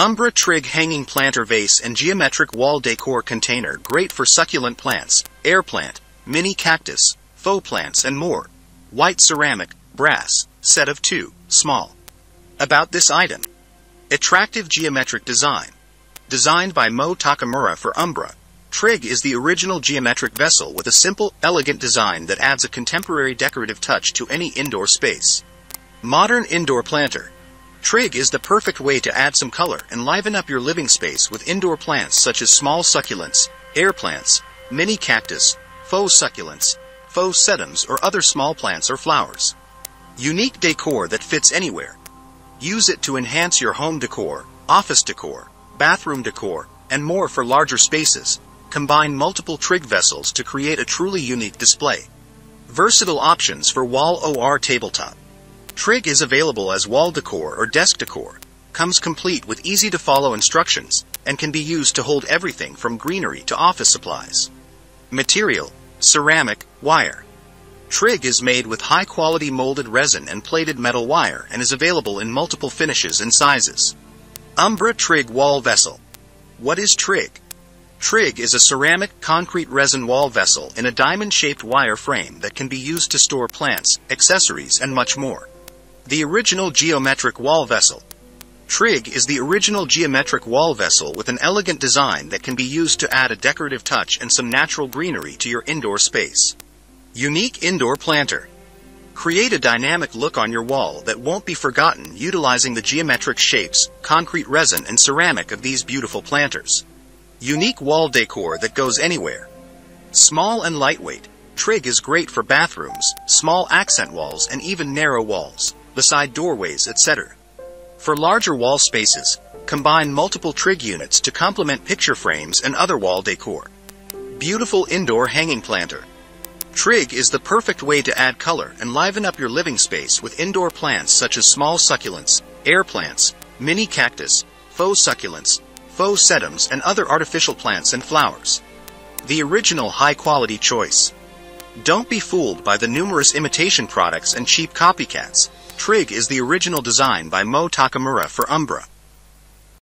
Umbra Trigg Hanging Planter Vase and Geometric Wall Decor Container great for succulent plants, air plant, mini cactus, faux plants and more. White ceramic, brass, set of two, small. About this item. Attractive geometric design. Designed by Moe Takemura for Umbra, Trigg is the original geometric vessel with a simple, elegant design that adds a contemporary decorative touch to any indoor space. Modern indoor planter. Trigg is the perfect way to add some color and liven up your living space with indoor plants such as small succulents, air plants, mini cactus, faux succulents, faux sedums or other small plants or flowers. Unique decor that fits anywhere. Use it to enhance your home decor, office decor, bathroom decor, and more for larger spaces. Combine multiple Trigg vessels to create a truly unique display. Versatile options for wall OR tabletop. Trigg is available as wall decor or desk decor, comes complete with easy to follow instructions, and can be used to hold everything from greenery to office supplies. Material, ceramic, wire. Trigg is made with high quality molded resin and plated metal wire and is available in multiple finishes and sizes. Umbra Trigg Wall Vessel. What is Trigg? Trigg is a ceramic concrete resin wall vessel in a diamond shaped wire frame that can be used to store plants, accessories, and much more. The original geometric wall vessel. Trigg is the original geometric wall vessel with an elegant design that can be used to add a decorative touch and some natural greenery to your indoor space. Unique Indoor Planter. Create a dynamic look on your wall that won't be forgotten utilizing the geometric shapes, concrete resin, and ceramic of these beautiful planters. Unique wall decor that goes anywhere. Small and lightweight, Trigg is great for bathrooms, small accent walls, and even narrow walls, beside doorways, etc. For larger wall spaces, combine multiple Trigg units to complement picture frames and other wall decor. Beautiful indoor hanging planter. Trigg is the perfect way to add color and liven up your living space with indoor plants such as small succulents, air plants, mini cactus, faux succulents, faux sedums, and other artificial plants and flowers. The original high quality choice. Don't be fooled by the numerous imitation products and cheap copycats. Trigg is the original design by Moe Takemura for Umbra.